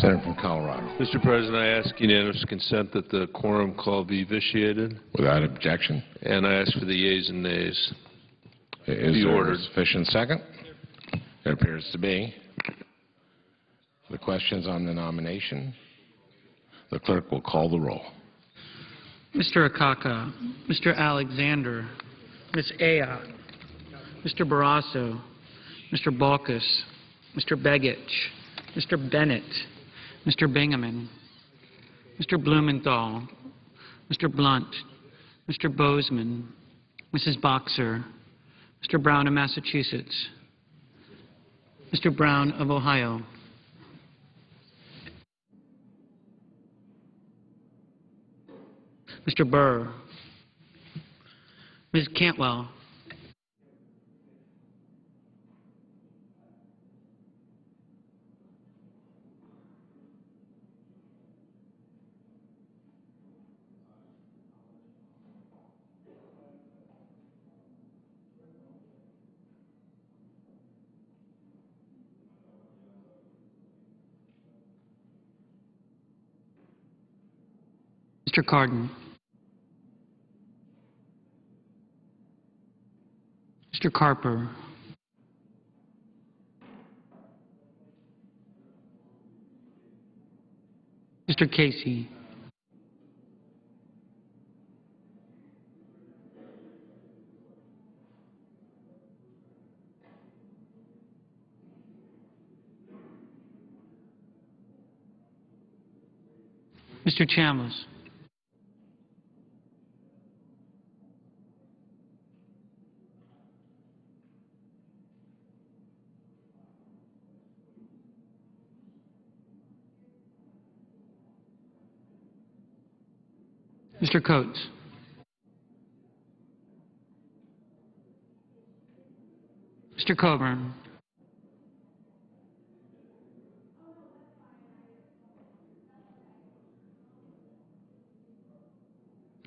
Senator from Colorado. Mr. President, I ask unanimous consent that the quorum call be vitiated, Without objection. and I ask for the yeas and nays. Is Be there ordered. a sufficient second? There appears to be. The questions on the nomination, the clerk will call the roll. Mr. Akaka, Mr. Alexander, Ms. Ayotte, Mr. Barrasso, Mr. Baucus, Mr. Begich, Mr. Bennett, Mr. Bingaman, Mr. Blumenthal, Mr. Blunt, Mr. Boozman, Mrs. Boxer, Mr. Brown of Massachusetts, Mr. Brown of Ohio, Mr. Burr, Ms. Cantwell, Mr. Cardin, Mr. Carper, Mr. Casey, Mr. Chambliss, Mr. Coats, Mr. Coburn,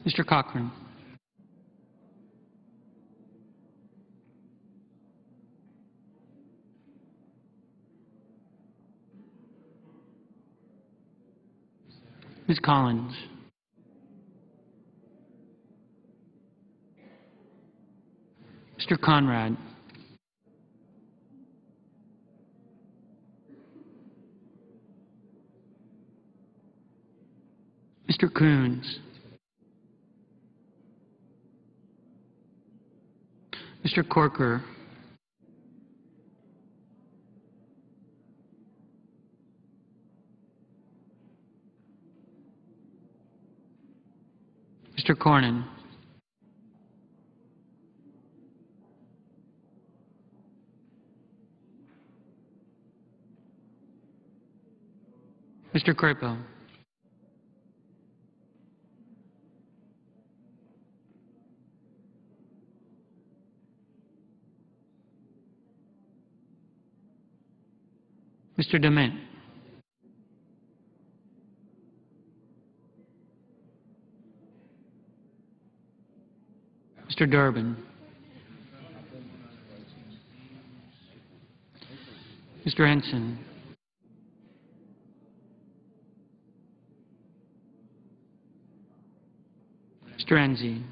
Mr. Cochran, Ms. Collins, Mr. Conrad, Mr. Coons, Mr. Corker, Mr. Cornyn, Mr. Crapo, Mr. DeMint, Mr. Durbin, Mr. Ensign, Mr. Enzi,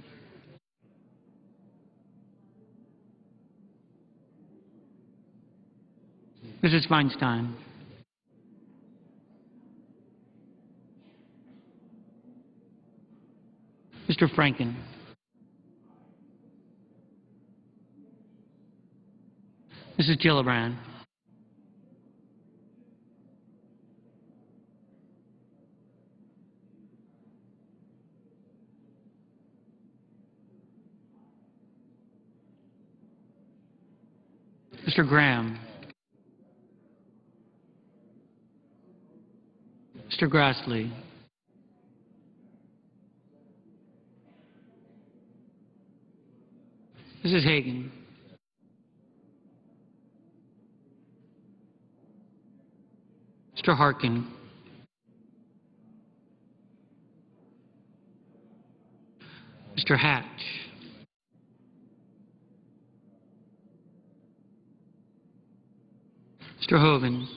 Mrs. Feinstein, Mr. Franken, Mrs. Gillibrand, Mr. Graham, Mr. Grassley, Mrs. Hagan, Mr. Harkin, Mr. Hatch, Mr. Hoven,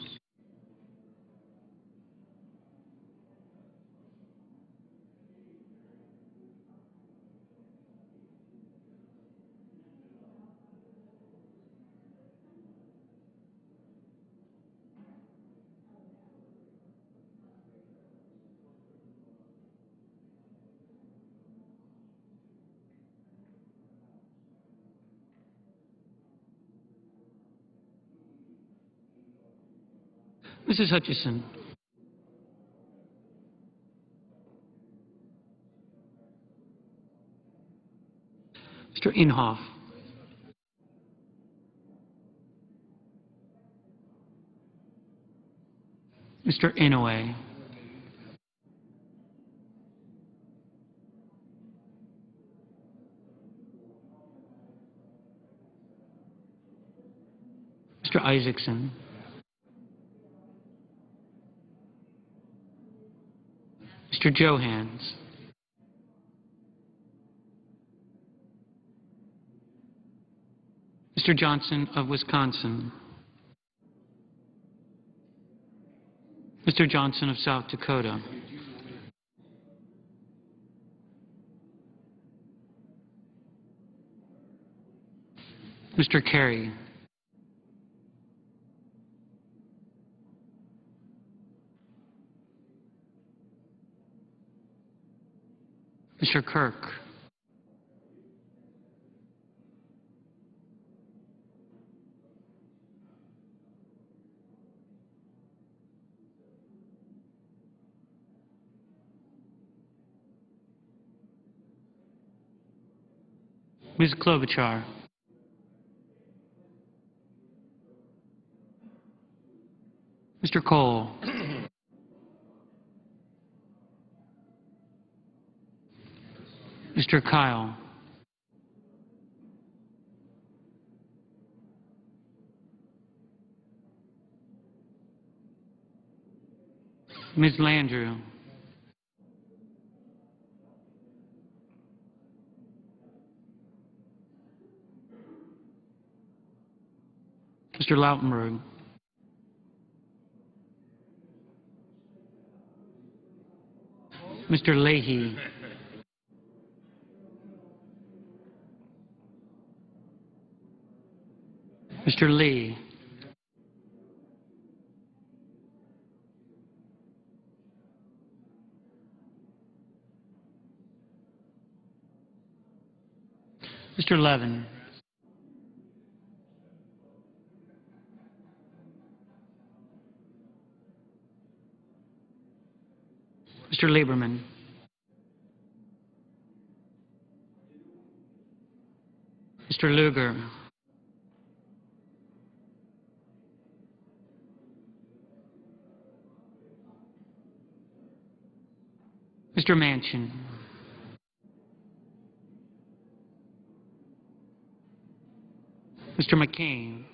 Mrs. Hutchison. Mr. Inhofe. Mr. Inouye. Mr. Isakson. Mr. Johanns. Mr. Johnson of Wisconsin. Mr. Johnson of South Dakota. Mr. Kerry. Mr. Kirk. Ms. Klobuchar. Mr. Kohl. Mr. Kyl. Ms. Landrieu. Mr. Lautenberg. Mr. Leahy. Mr. Lee. Mr. Levin. Mr. Lieberman. Mr. Lugar. Mr. Manchin. Mr. McCain.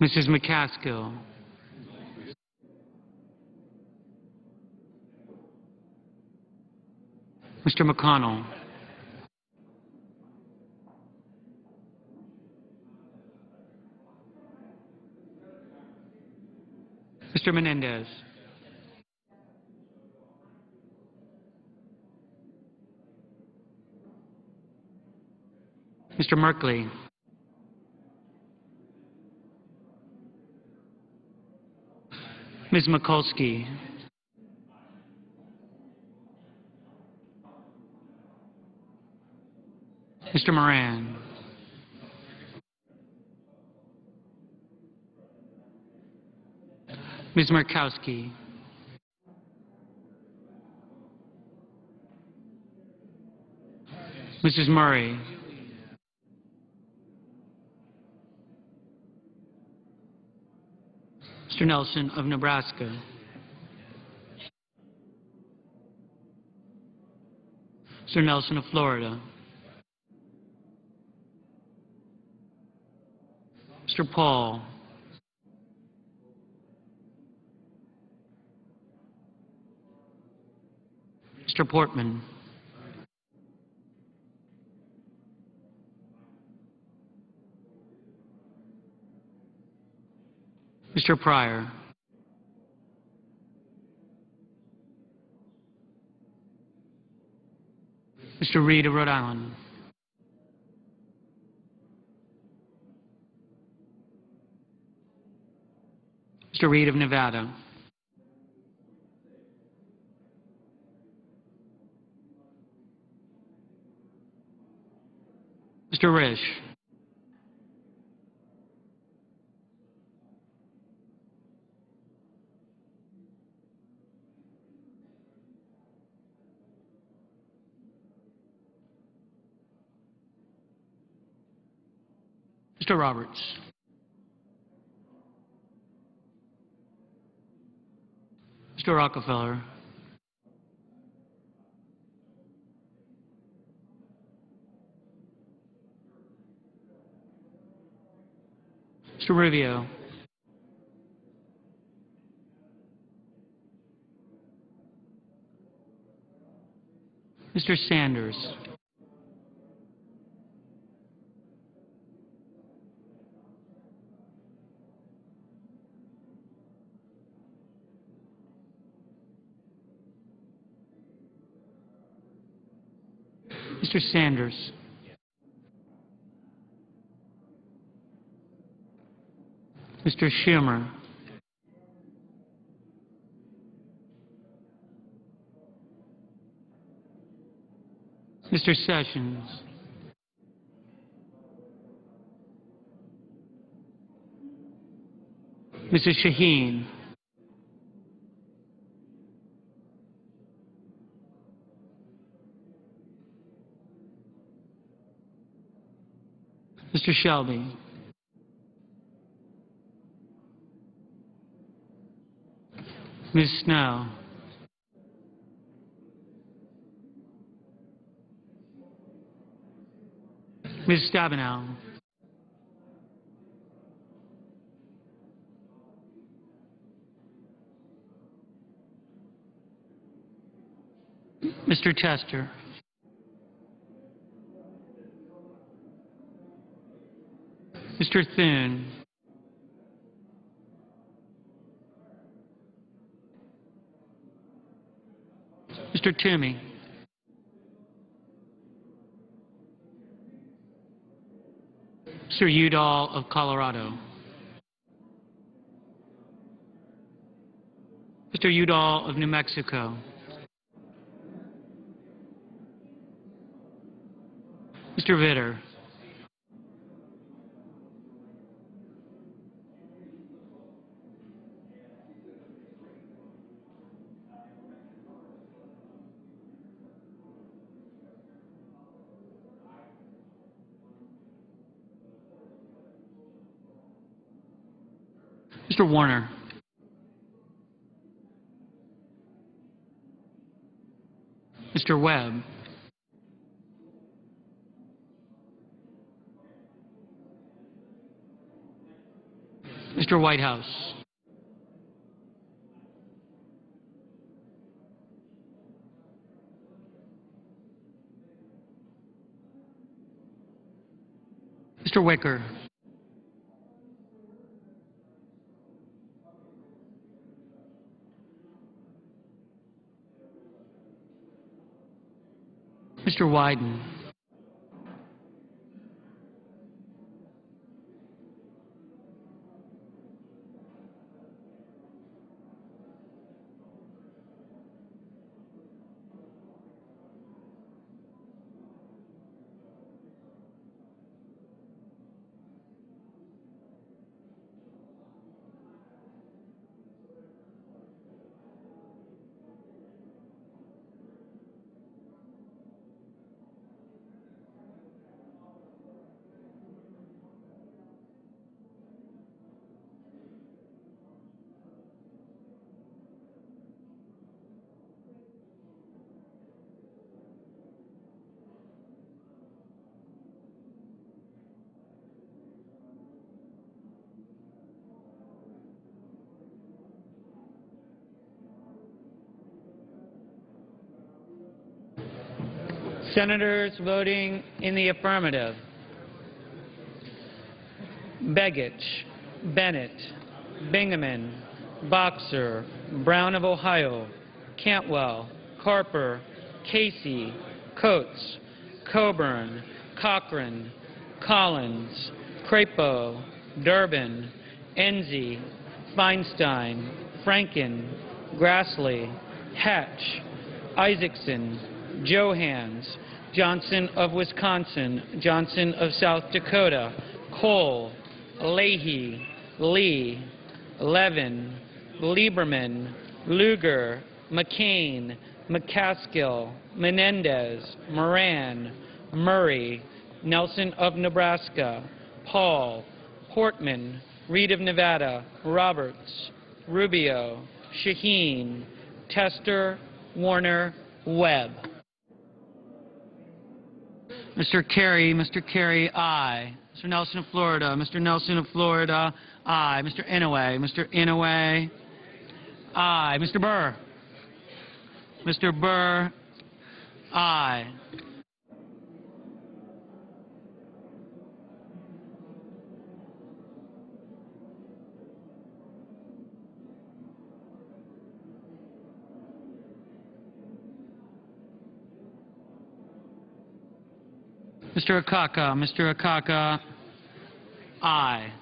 Mrs. McCaskill. Mr. McConnell. Mr. Menendez. Mr. Merkley. Ms. Mikulski. Mr. Moran. Ms. Murkowski. Mrs. Murray. Mr. Nelson of Nebraska. Mr. Nelson of Florida. Mr. Paul. Mr. Portman. Mr. Pryor. Mr. Reed of Rhode Island. Mr. Reid of Nevada. Mr. Risch. Mr. Roberts. Mr. Rockefeller. Mr. Rubio. Mr. Sanders. Mr. Sanders. Mr. Schumer. Mr. Sessions. Mrs. Shaheen. Mr. Shelby. Ms. Snowe. Ms. Stabenow. Mr. Tester. Mr. Thune. Mr. Toomey. Mr. Udall of Colorado. Mr. Udall of New Mexico. Mr. Vitter. Mr. Warner. Mr. Webb. Mr. Whitehouse. Mr. Wicker. Mr. Wyden. Senators voting in the affirmative. Begich, Bennett, Bingaman, Boxer, Brown of Ohio, Cantwell, Carper, Casey, Coats, Coburn, Cochran, Collins, Crapo, Durbin, Enzi, Feinstein, Franken, Grassley, Hatch, Isakson, Johanns, Johnson of Wisconsin, Johnson of South Dakota, Kohl, Leahy, Lee, Levin, Lieberman, Lugar, McCain, McCaskill, Menendez, Moran, Murray, Nelson of Nebraska, Paul, Portman, Reid of Nevada, Roberts, Rubio, Shaheen, Tester, Warner, Webb. Mr. Kerry, Mr. Kerry, aye. Mr. Nelson of Florida, Mr. Nelson of Florida, aye. Mr. Inouye, Mr. Inouye, aye. Mr. Burr, Mr. Burr, aye. Mr. Akaka, Mr. Akaka, aye.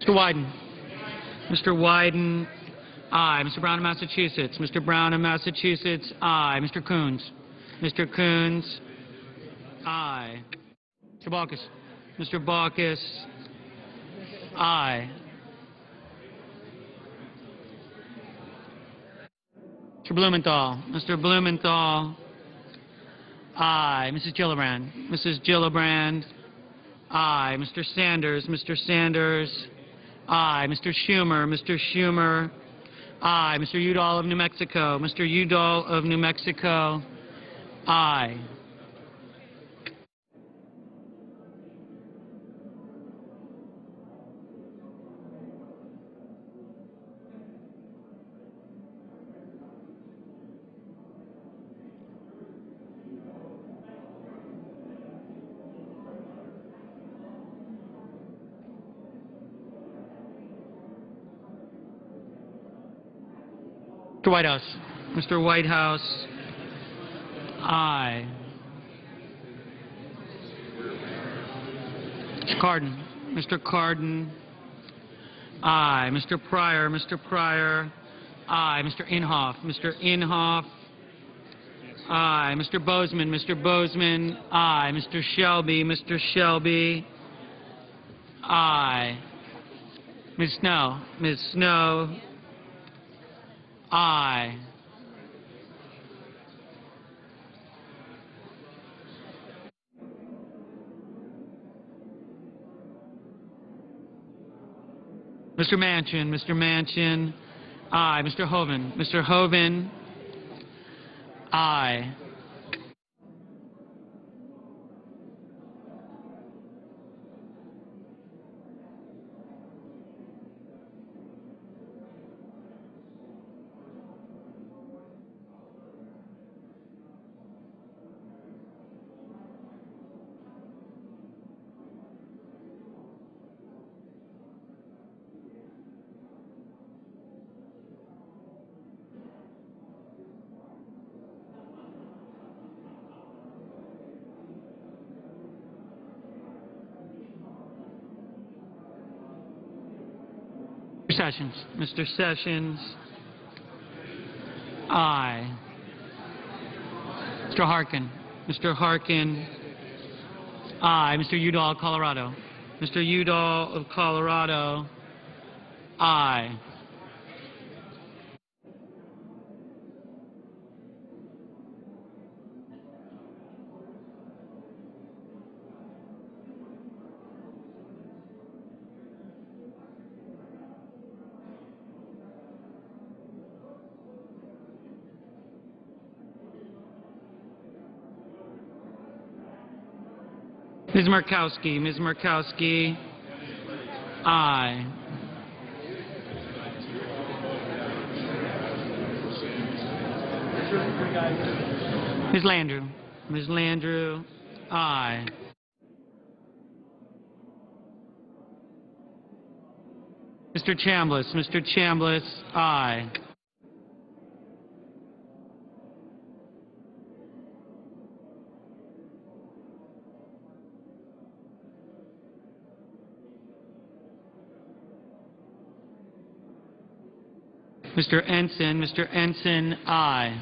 Mr. Wyden. Mr. Wyden, aye. Mr. Brown of Massachusetts. Mr. Brown of Massachusetts, aye. Mr. Coons. Mr. Coons, aye. Mr. Baucus. Mr. Baucus, aye. Mr. Blumenthal. Mr. Blumenthal, aye. Mrs. Gillibrand. Mrs. Gillibrand, aye. Mr. Sanders. Mr. Sanders, aye. Mr. Schumer. Mr. Schumer, aye. Mr. Udall of New Mexico. Mr. Udall of New Mexico, aye. Mr. Whitehouse. Mr. Whitehouse, aye. Mr. Cardin. Mr. Cardin, aye. Mr. Pryor. Mr. Pryor, aye. Mr. Inhofe. Mr. Inhofe, aye. Mr. Boozman. Mr. Boozman, aye. Mr. Shelby. Mr. Shelby, aye. Ms. Snowe. Ms. Snowe, aye. Mr. Manchin, Mr. Manchin, aye. Mr. Hoven, Mr. Hoven, aye. Mr. Sessions, Mr. Sessions, aye. Mr. Harkin, Mr. Harkin, aye. Mr. Udall, Colorado. Mr. Udall of Colorado, aye. Ms. Murkowski, Ms. Murkowski, aye. Ms. Landrieu, Ms. Landrieu, aye. Mr. Chambliss, Mr. Chambliss, aye. Mr. Ensign, Mr. Ensign, aye.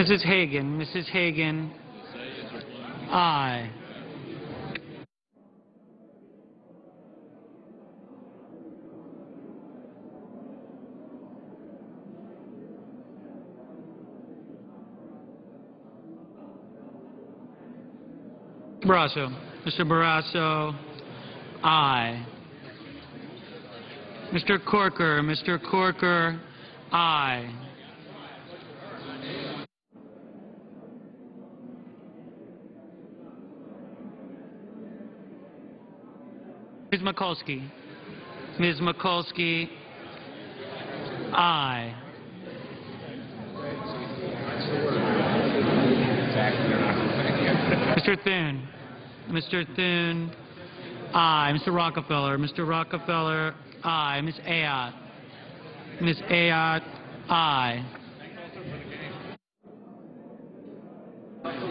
Mrs. Hagan, Mrs. Hagan. Aye. Barrasso. Mr. Barrasso. Aye. Mr. Corker, Mr. Corker. Aye. Ms. Mikulski. Ms. Mikulski. Aye. Mr. Thune. Mr. Thune. Aye. Mr. Rockefeller. Mr. Rockefeller. Aye. Ms. Ayotte. Ms. Ayotte. Aye.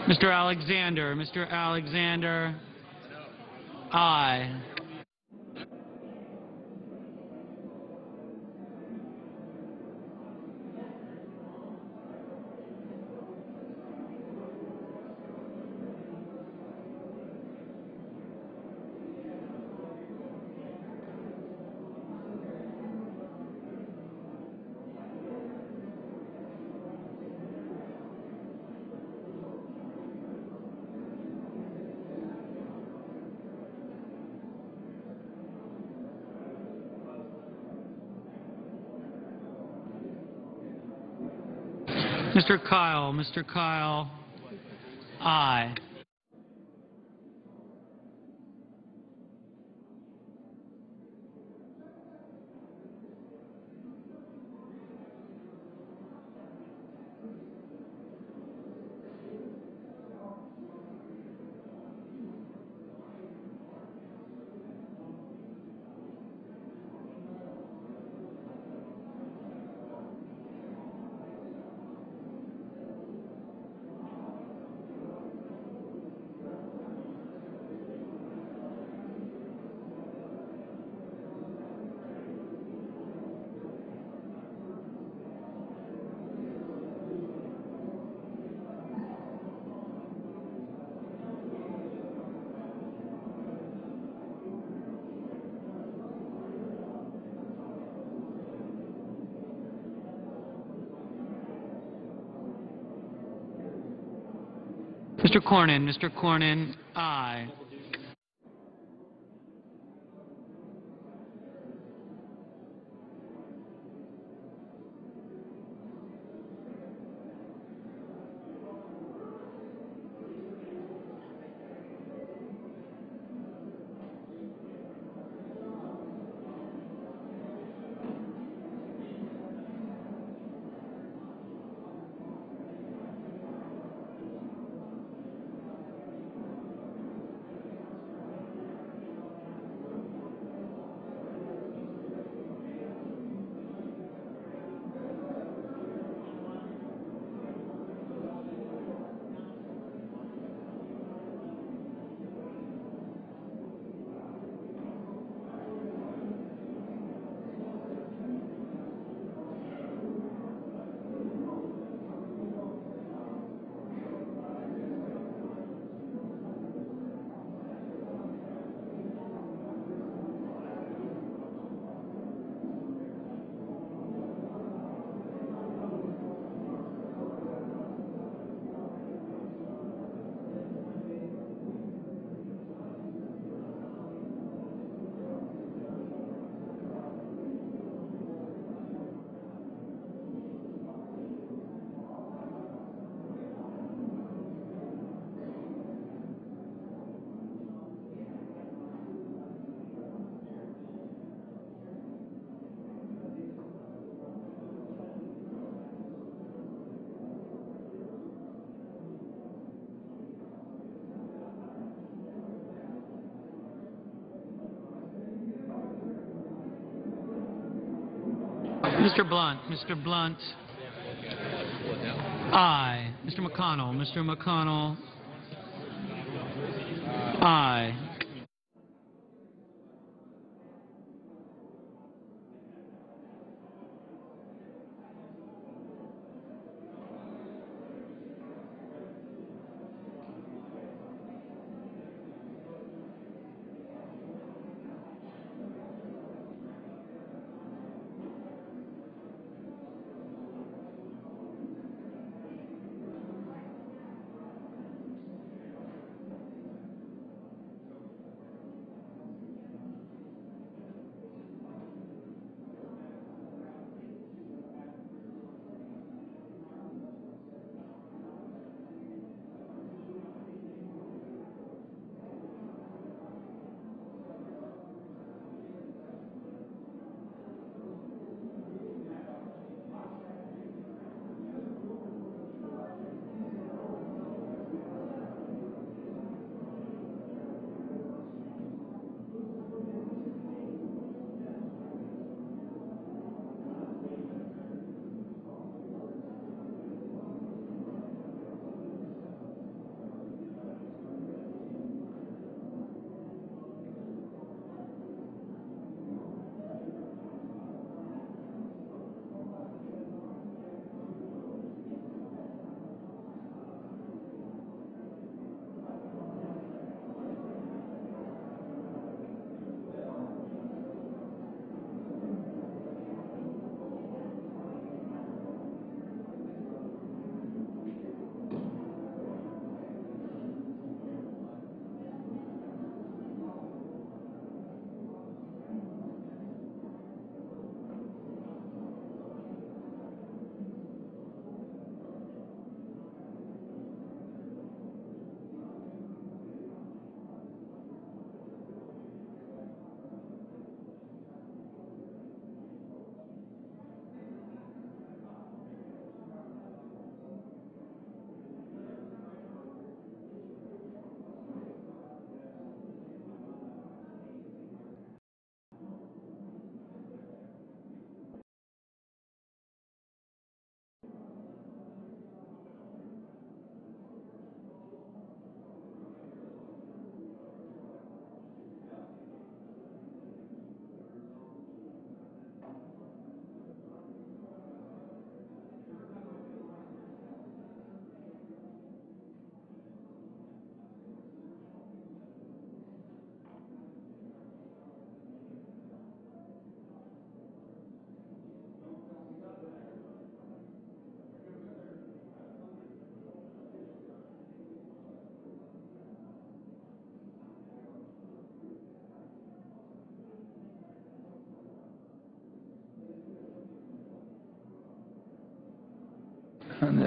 Mr. Alexander. Mr. Alexander. Aye. Mr. Kyl. Mr. Kyl. Aye. Mr. Cornyn. Mr. Cornyn. Aye. Mr. Blunt. Mr. Blunt. Aye. Mr. McConnell. Mr. McConnell. Aye.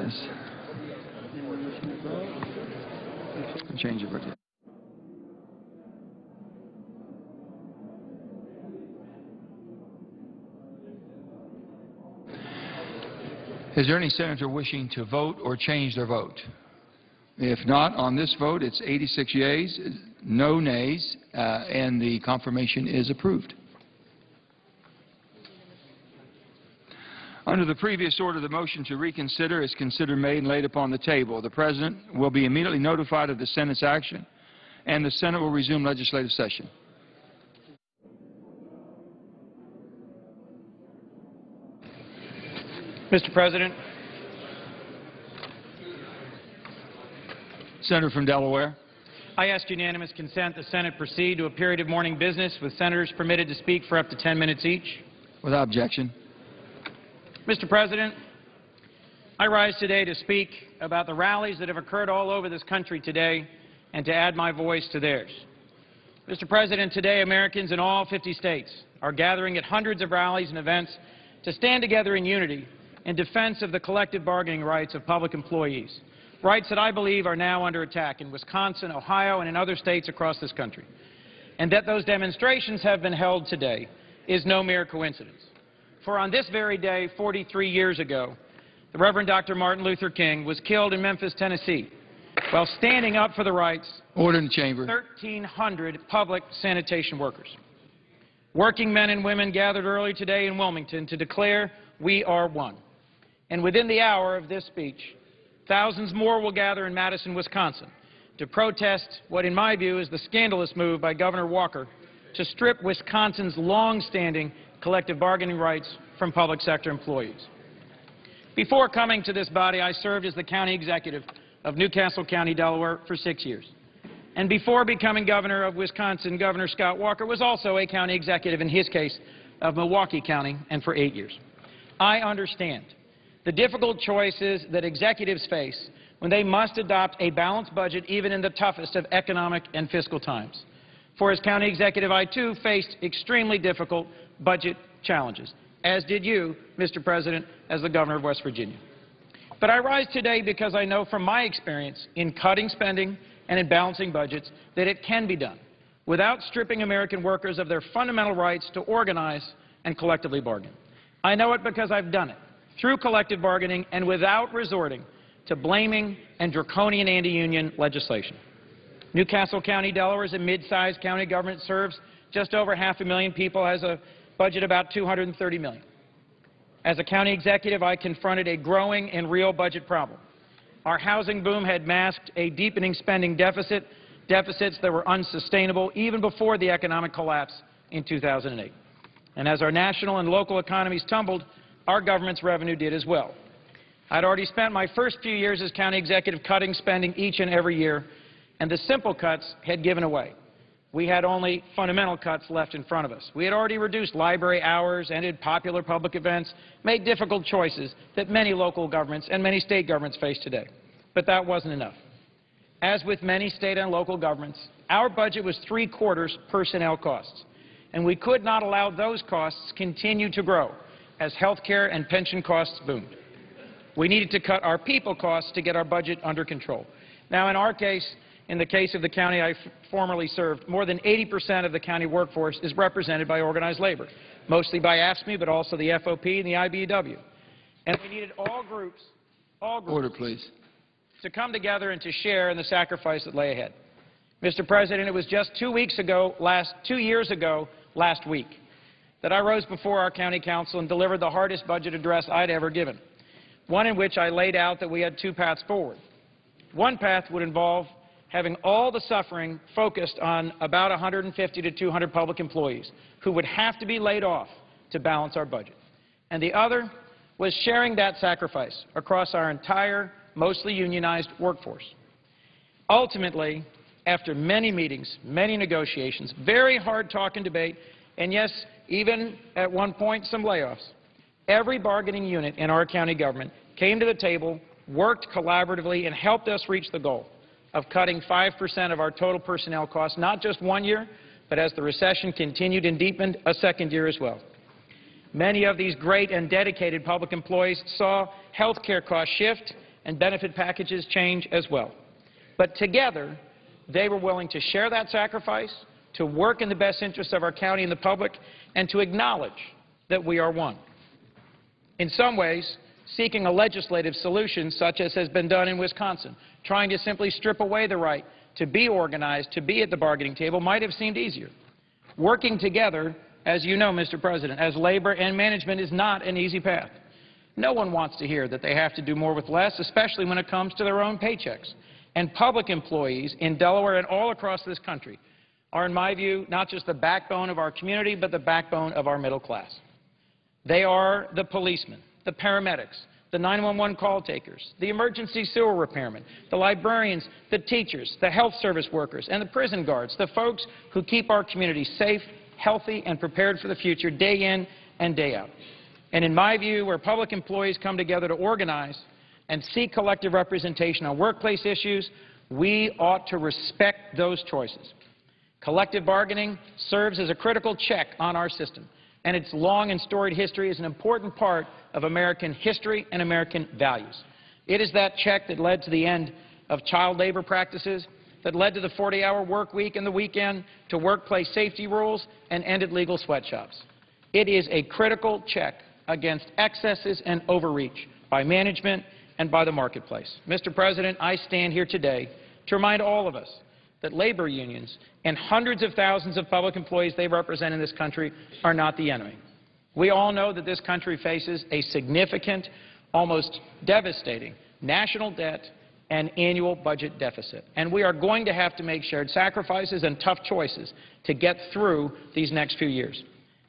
This. Change the vote. Is there any senator wishing to vote or change their vote? If not, on this vote, it's 86 yeas, no nays, uh, and the confirmation is approved. Under the previous order, the motion to reconsider is considered made and laid upon the table. The President will be immediately notified of the Senate's action, and the Senate will resume legislative session. Mr. President, Senator from Delaware. I ask unanimous consent the Senate proceed to a period of morning business with senators permitted to speak for up to 10 minutes each. Without objection. Mr. President, I rise today to speak about the rallies that have occurred all over this country today and to add my voice to theirs. Mr. President, today Americans in all 50 states are gathering at hundreds of rallies and events to stand together in unity in defense of the collective bargaining rights of public employees, rights that I believe are now under attack in Wisconsin, Ohio, and in other states across this country. And that those demonstrations have been held today is no mere coincidence. For on this very day, 43 years ago, the Reverend Dr. Martin Luther King was killed in Memphis, Tennessee, while standing up for the rights Order in the chamber. 1,300 public sanitation workers. Working men and women gathered early today in Wilmington to declare we are one. And within the hour of this speech, thousands more will gather in Madison, Wisconsin to protest what, in my view, is the scandalous move by Governor Walker to strip Wisconsin's long-standing collective bargaining rights from public sector employees. Before coming to this body, I served as the county executive of New Castle County, Delaware for six years. And before becoming governor of Wisconsin, Governor Scott Walker was also a county executive, in his case, of Milwaukee County, and for eight years. I understand the difficult choices that executives face when they must adopt a balanced budget even in the toughest of economic and fiscal times. For as county executive, I too faced extremely difficult budget challenges, as did you, Mr. President, as the governor of West Virginia. But I rise today because I know from my experience in cutting spending and in balancing budgets that it can be done without stripping American workers of their fundamental rights to organize and collectively bargain. I know it because I've done it through collective bargaining and without resorting to blaming and draconian anti-union legislation. New Castle County, Delaware is a mid-sized county government, serves just over half a million people, has a budget about 230 million. As a county executive, I confronted a growing and real budget problem. Our housing boom had masked a deepening spending deficit, deficits that were unsustainable even before the economic collapse in 2008. And as our national and local economies tumbled, our government's revenue did as well. I'd already spent my first few years as county executive cutting spending each and every year, and the simple cuts had given away. We had only fundamental cuts left in front of us. We had already reduced library hours, ended popular public events, made difficult choices that many local governments and many state governments face today. But that wasn't enough. As with many state and local governments, our budget was three-quarters personnel costs, and we could not allow those costs continue to grow as health care and pension costs boomed. We needed to cut our people costs to get our budget under control. Now, in our case, in the case of the county I formerly served, more than 80 percent of the county workforce is represented by organized labor, mostly by AFSCME, but also the FOP and the IBEW. And we needed all groups, all groups, Order, please. to come together and to share in the sacrifice that lay ahead. Mr. President, it was just two weeks ago, last, two years ago, last week, that I rose before our county council and delivered the hardest budget address I'd ever given, one in which I laid out that we had two paths forward. One path would involve having all the suffering focused on about 150 to 200 public employees who would have to be laid off to balance our budget. And the other was sharing that sacrifice across our entire, mostly unionized workforce. Ultimately, after many meetings, many negotiations, very hard talk and debate, and yes, even at one point some layoffs, every bargaining unit in our county government came to the table, worked collaboratively, and helped us reach the goal of cutting 5% of our total personnel costs, not just one year, but as the recession continued and deepened, a second year as well. Many of these great and dedicated public employees saw health care costs shift and benefit packages change as well. But together, they were willing to share that sacrifice, to work in the best interests of our county and the public, and to acknowledge that we are one. In some ways, seeking a legislative solution such as has been done in Wisconsin, trying to simply strip away the right to be organized, to be at the bargaining table, might have seemed easier. Working together, as you know, Mr. President, as labor and management is not an easy path. No one wants to hear that they have to do more with less, especially when it comes to their own paychecks. And public employees in Delaware and all across this country are, in my view, not just the backbone of our community, but the backbone of our middle class. They are the policemen, the paramedics, the 911 call takers, the emergency sewer repairmen, the librarians, the teachers, the health service workers, and the prison guards, the folks who keep our community safe, healthy, and prepared for the future day in and day out. And in my view, where public employees come together to organize and seek collective representation on workplace issues, we ought to respect those choices. Collective bargaining serves as a critical check on our system, and its long and storied history is an important part of American history and American values. It is that check that led to the end of child labor practices, that led to the 40-hour work week and the weekend, to workplace safety rules, and ended legal sweatshops. It is a critical check against excesses and overreach by management and by the marketplace. Mr. President, I stand here today to remind all of us that labor unions and hundreds of thousands of public employees they represent in this country are not the enemy. We all know that this country faces a significant, almost devastating national debt and annual budget deficit. And we are going to have to make shared sacrifices and tough choices to get through these next few years.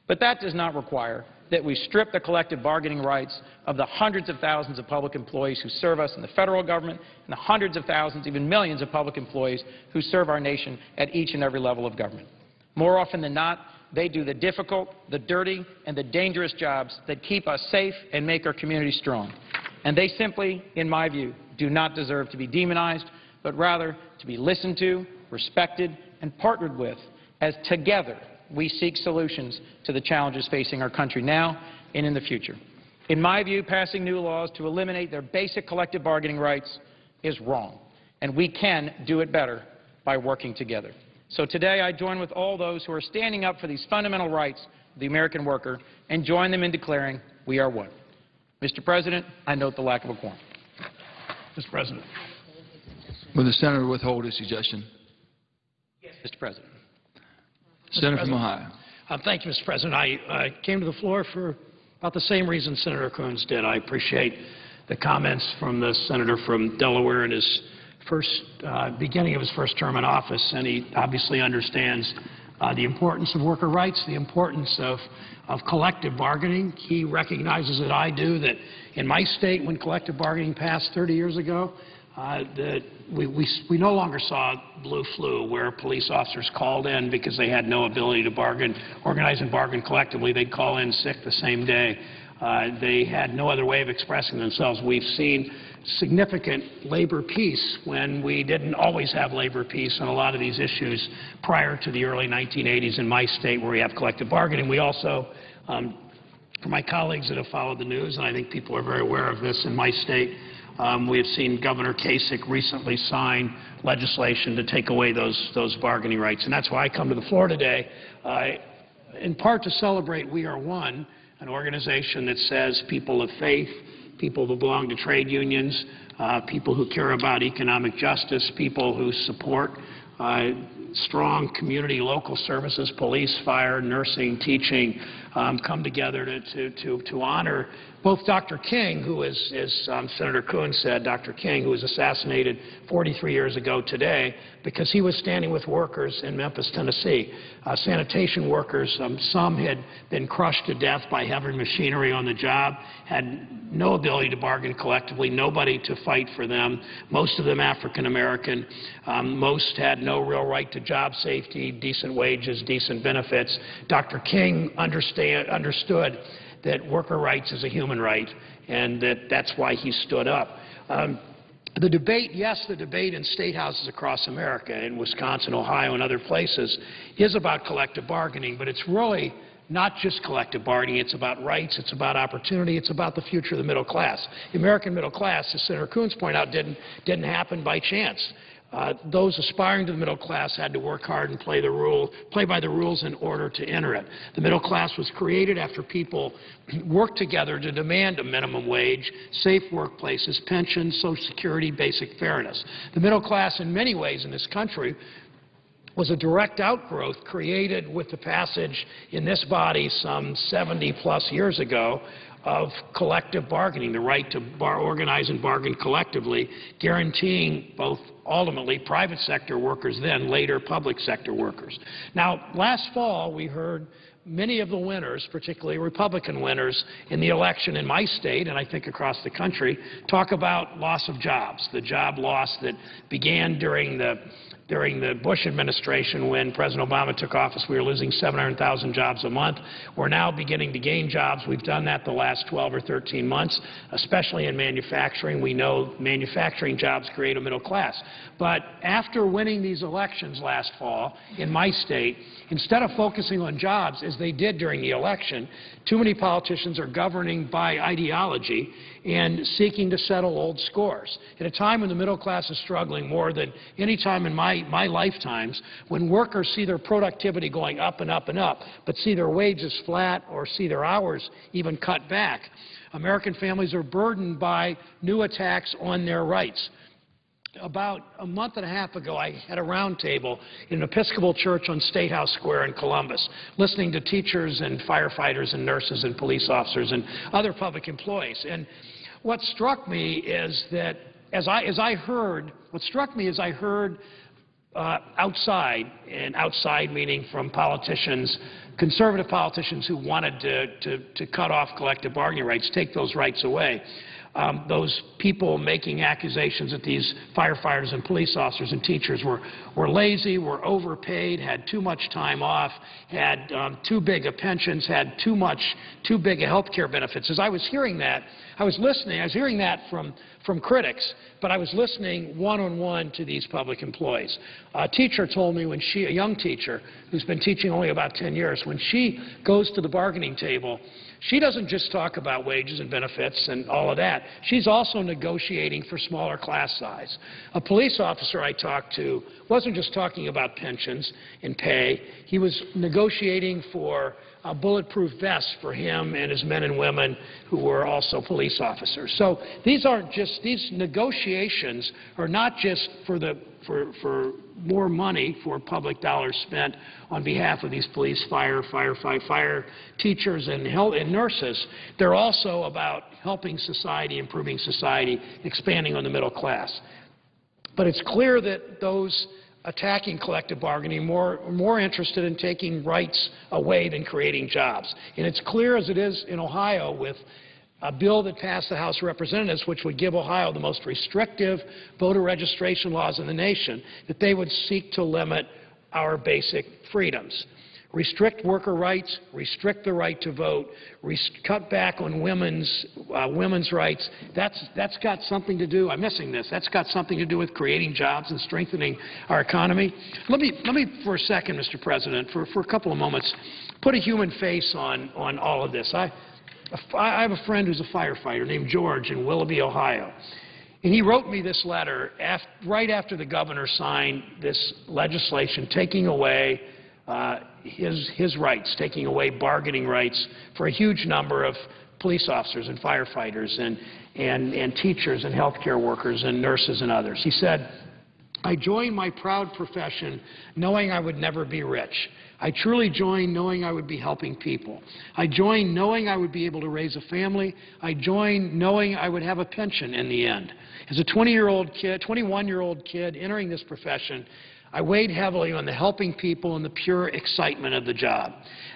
But that does not require that we strip the collective bargaining rights of the hundreds of thousands of public employees who serve us in the federal government and the hundreds of thousands, even millions of public employees who serve our nation at each and every level of government. More often than not, they do the difficult, the dirty, and the dangerous jobs that keep us safe and make our community strong. And they simply, in my view, do not deserve to be demonized, but rather to be listened to, respected, and partnered with as together we seek solutions to the challenges facing our country now and in the future. In my view, passing new laws to eliminate their basic collective bargaining rights is wrong, and we can do it better by working together. So today I join with all those who are standing up for these fundamental rights of the American worker and join them in declaring we are one. Mr. President, I note the lack of a quorum. Mr. President. Will the senator withhold his suggestion? Mr. President. Senator from Ohio. Uh, Thank you, Mr. President. I uh, came to the floor for about the same reason Senator Coons did. I appreciate the comments from the senator from Delaware in his first, uh, beginning of his first term in office, and he obviously understands uh, the importance of worker rights, the importance of, of collective bargaining. He recognizes that I do that in my state, when collective bargaining passed 30 years ago, uh, that we, we, we no longer saw blue flu where police officers called in because they had no ability to bargain, organize and bargain collectively. They'd call in sick the same day. Uh, they had no other way of expressing themselves. We've seen significant labor peace when we didn't always have labor peace on a lot of these issues prior to the early 1980s in my state where we have collective bargaining. We also, um, for my colleagues that have followed the news, and I think people are very aware of this in my state, um, we have seen Governor Kasich recently sign legislation to take away those, those bargaining rights. And that's why I come to the floor today, uh, in part to celebrate We Are One, an organization that says people of faith, people who belong to trade unions, uh, people who care about economic justice, people who support uh, strong community local services, police, fire, nursing, teaching, um, come together to, to, to, to honor both Dr. King, who is, as um, Senator Coons said, Dr. King, who was assassinated 43 years ago today, because he was standing with workers in Memphis, Tennessee. Uh, sanitation workers, um, some had been crushed to death by heavy machinery on the job, had no ability to bargain collectively, nobody to fight for them, most of them African American. Um, most had no real right to job safety, decent wages, decent benefits. Dr. King understand, understood that worker rights is a human right, and that that's why he stood up. Um, the debate, yes, the debate in state houses across America, in Wisconsin, Ohio, and other places, is about collective bargaining, but it's really not just collective bargaining. It's about rights. It's about opportunity. It's about the future of the middle class. The American middle class, as Senator Coons pointed out, didn't, didn't happen by chance. Uh, those aspiring to the middle class had to work hard and play the rule, play by the rules in order to enter it. The middle class was created after people worked together to demand a minimum wage, safe workplaces, pensions, Social Security, basic fairness. The middle class, in many ways in this country, was a direct outgrowth created with the passage in this body some 70-plus years ago of collective bargaining, the right to organize and bargain collectively, guaranteeing both ultimately private sector workers, then later public sector workers. Now, last fall, we heard many of the winners, particularly Republican winners in the election in my state and I think across the country, talk about loss of jobs, the job loss that began during the during the Bush administration when President Obama took office, we were losing 700,000 jobs a month. We're now beginning to gain jobs. We've done that the last 12 or 13 months, especially in manufacturing. We know manufacturing jobs create a middle class. But after winning these elections last fall in my state, instead of focusing on jobs as they did during the election, too many politicians are governing by ideology and seeking to settle old scores. At a time when the middle class is struggling more than any time in my, my lifetimes, when workers see their productivity going up and up and up, but see their wages flat or see their hours even cut back, American families are burdened by new attacks on their rights about a month and a half ago, I had a roundtable in an Episcopal church on State House Square in Columbus, listening to teachers and firefighters and nurses and police officers and other public employees. And what struck me is that as I, as I heard, what struck me is I heard Uh, outside, and outside meaning from politicians, conservative politicians who wanted to, to, to cut off collective bargaining rights, take those rights away um, those people making accusations that these firefighters and police officers and teachers were, were lazy, were overpaid, had too much time off, had um, too big of pensions, had too much, too big of health care benefits. As I was hearing that, I was listening, I was hearing that from, from critics, but I was listening one-on-one -on -one to these public employees. A teacher told me when she, a young teacher who's been teaching only about 10 years, when she goes to the bargaining table, she doesn't just talk about wages and benefits and all of that. She's also negotiating for smaller class size. A police officer I talked to wasn't just talking about pensions and pay. He was negotiating for a bulletproof vest for him and his men and women who were also police officers. So these aren't just, these negotiations are not just for the, for, for more money for public dollars spent on behalf of these police, fire, firefight, fire teachers and, health, and nurses. They're also about helping society, improving society, expanding on the middle class. But it's clear that those attacking collective bargaining, more, more interested in taking rights away than creating jobs. And it's clear as it is in Ohio with a bill that passed the House of Representatives which would give Ohio the most restrictive voter registration laws in the nation, that they would seek to limit our basic freedoms restrict worker rights, restrict the right to vote, cut back on women's, uh, women's rights. That's, that's got something to do, I'm missing this, that's got something to do with creating jobs and strengthening our economy. Let me, let me for a second, Mr. President, for, for a couple of moments, put a human face on, on all of this. I, I have a friend who's a firefighter named George in Willoughby, Ohio. And he wrote me this letter after, right after the governor signed this legislation taking away uh, his, his rights, taking away bargaining rights for a huge number of police officers and firefighters and, and, and teachers and healthcare workers and nurses and others. He said, I joined my proud profession knowing I would never be rich. I truly joined knowing I would be helping people. I joined knowing I would be able to raise a family. I joined knowing I would have a pension in the end. As a 20-year-old kid, 21-year-old kid entering this profession, I weighed heavily on the helping people and the pure excitement of the job.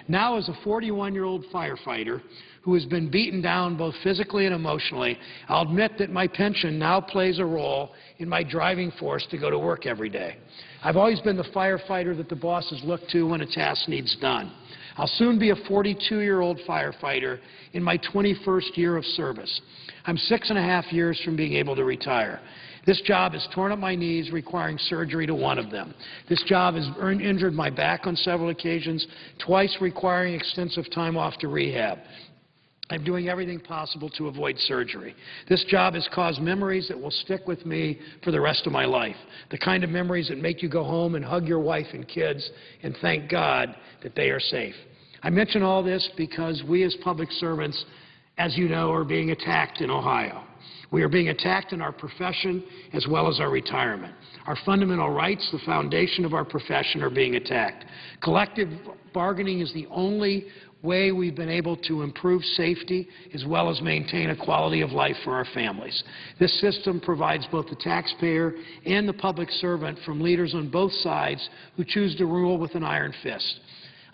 Now, as a 41-year-old firefighter who has been beaten down both physically and emotionally, I'll admit that my pension now plays a role in my driving force to go to work every day. I've always been the firefighter that the bosses look to when a task needs done. I'll soon be a 42-year-old firefighter in my 21st year of service. I'm six and a half years from being able to retire. This job has torn up my knees, requiring surgery to one of them. This job has injured my back on several occasions, twice requiring extensive time off to rehab. I'm doing everything possible to avoid surgery. This job has caused memories that will stick with me for the rest of my life, the kind of memories that make you go home and hug your wife and kids and thank God that they are safe. I mention all this because we as public servants, as you know, are being attacked in Ohio. We are being attacked in our profession as well as our retirement. Our fundamental rights, the foundation of our profession, are being attacked. Collective bargaining is the only way we've been able to improve safety as well as maintain a quality of life for our families. This system provides both the taxpayer and the public servant from leaders on both sides who choose to rule with an iron fist.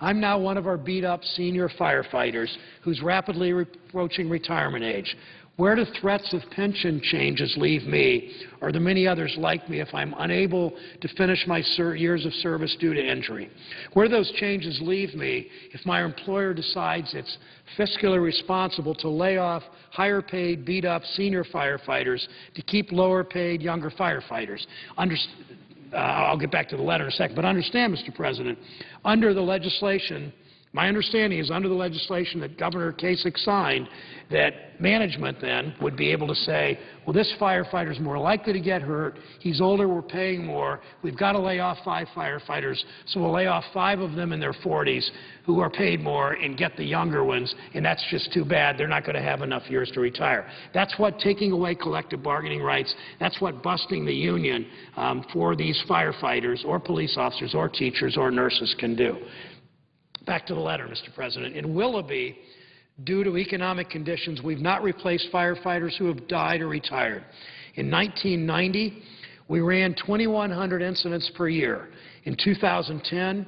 I'm now one of our beat-up senior firefighters who's rapidly approaching retirement age. Where do threats of pension changes leave me or the many others like me if I'm unable to finish my years of service due to injury? Where do those changes leave me if my employer decides it's fiscally responsible to lay off higher-paid, beat-up senior firefighters to keep lower-paid, younger firefighters? Uh, I'll get back to the letter in a second, but understand, Mr. President, under the legislation, my understanding is under the legislation that Governor Kasich signed, that management then would be able to say, well, this firefighter is more likely to get hurt, he's older, we're paying more, we've got to lay off five firefighters, so we'll lay off five of them in their 40s who are paid more and get the younger ones, and that's just too bad. They're not going to have enough years to retire. That's what taking away collective bargaining rights, that's what busting the union um, for these firefighters or police officers or teachers or nurses can do. Back to the letter, Mr. President. In Willoughby, Due to economic conditions, we've not replaced firefighters who have died or retired. In 1990, we ran 2,100 incidents per year. In 2010,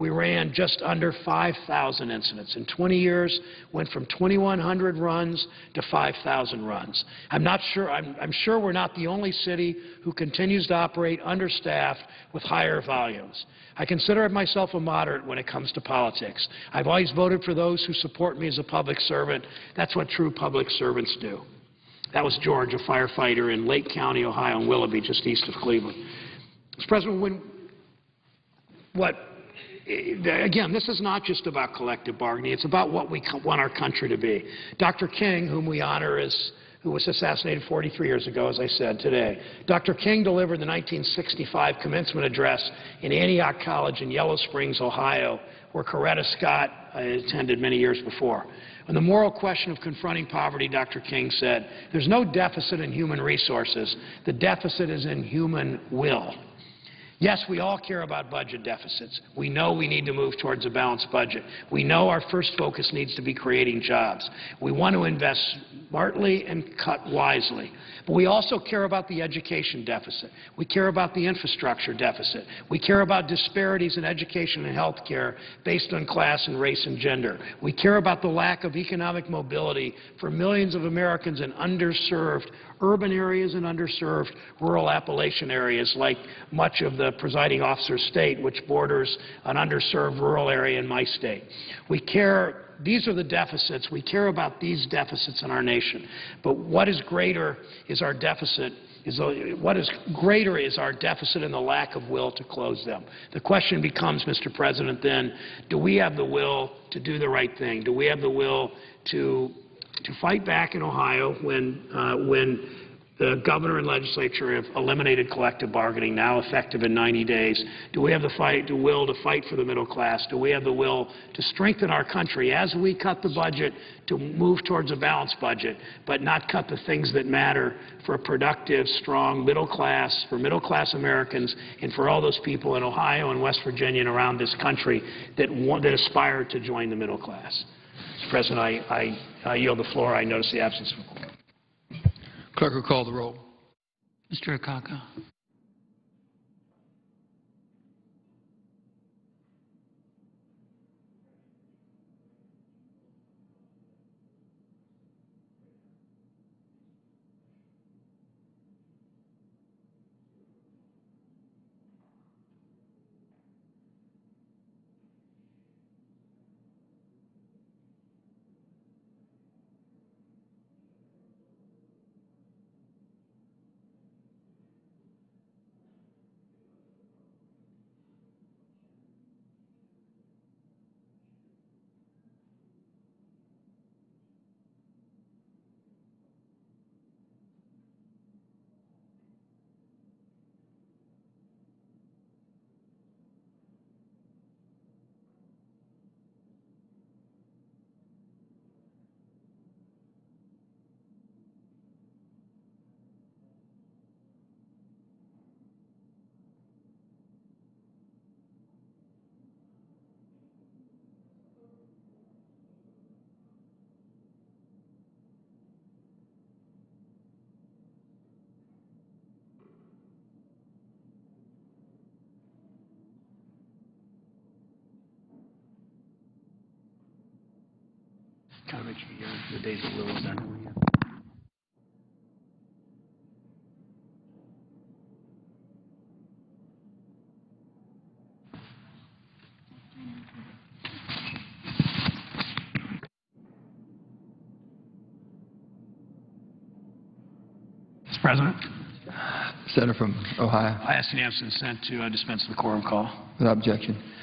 we ran just under 5,000 incidents. In 20 years, went from 2,100 runs to 5,000 runs. I'm not sure, I'm, I'm sure we're not the only city who continues to operate understaffed with higher volumes. I consider myself a moderate when it comes to politics. I've always voted for those who support me as a public servant. That's what true public servants do. That was George, a firefighter in Lake County, Ohio, in Willoughby, just east of Cleveland. Mr. President, when, what Eh, eh, again, this is not just about collective bargaining. It's about what we want our country to be. Dr. King, whom we honor as who was assassinated 43 years ago, as I said today. Dr. King delivered the 1965 commencement address in Antioch College in Yellow Springs, Ohio, where Coretta Scott uh, attended many years before. On the moral question of confronting poverty, Dr. King said, there's no deficit in human resources. The deficit is in human will. Yes, we all care about budget deficits. We know we need to move towards a balanced budget. We know our first focus needs to be creating jobs. We want to invest smartly and cut wisely. But we also care about the education deficit. We care about the infrastructure deficit. We care about disparities in education and health care based on class and race and gender. We care about the lack of economic mobility for millions of Americans in underserved urban areas and underserved rural Appalachian areas like much of the presiding officer's state, which borders an underserved rural area in my state. We care these are the deficits. We care about these deficits in our nation. But what is greater is our deficit is what is greater is our deficit and the lack of will to close them. The question becomes, Mr. President, then, do we have the will to do the right thing? Do we have the will to to fight back in Ohio when, uh, when the governor and legislature have eliminated collective bargaining, now effective in 90 days. Do we have the fight, the will to fight for the middle class? Do we have the will to strengthen our country as we cut the budget to move towards a balanced budget, but not cut the things that matter for a productive, strong middle class, for middle class Americans, and for all those people in Ohio and West Virginia and around this country that, want, that aspire to join the middle class? President, I, I, I yield the floor. I notice the absence of a quorum. Clerk will call the roll. Mr. Akaka. Days of Lil is. Mr. President, Senator from Ohio, I ask unanimous consent to uh, dispense the quorum call. without objection.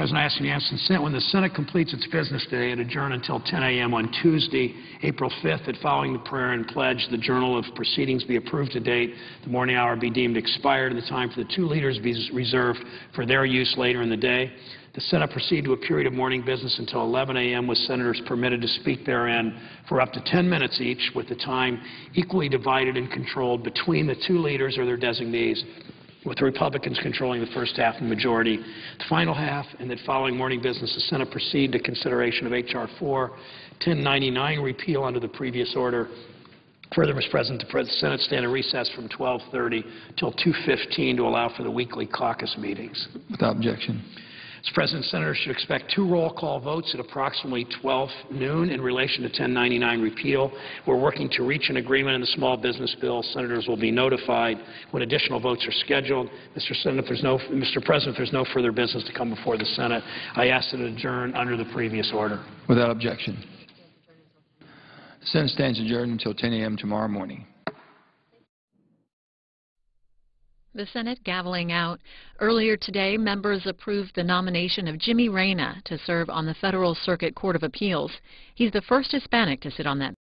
President, I ask consent when the Senate completes its business today and adjourn until 10 a.m. on Tuesday, April 5th, that following the prayer and pledge, the journal of proceedings be approved to date, the morning hour be deemed expired, and the time for the two leaders be reserved for their use later in the day. The Senate proceed to a period of morning business until 11 a.m. with senators permitted to speak therein for up to 10 minutes each, with the time equally divided and controlled between the two leaders or their designees with the Republicans controlling the first half and majority the final half, and that following morning business, the Senate proceed to consideration of H.R. 4, 1099, repeal under the previous order. Further, Mr. President, the Senate stand in recess from 12:30 till 2:15 to allow for the weekly caucus meetings. Without objection. Mr. President, Senators should expect two roll call votes at approximately 12 noon in relation to 1099 repeal. We're working to reach an agreement in the small business bill. Senators will be notified when additional votes are scheduled. Mr. Senate, no, Mr. President, if there's no further business to come before the Senate, I ask that it adjourn under the previous order. Without objection. The Senate stands adjourned until 10 a.m. tomorrow morning. The Senate gaveling out. Earlier today, members approved the nomination of Jimmie Reyna to serve on the Federal Circuit Court of Appeals. He's the first Hispanic to sit on that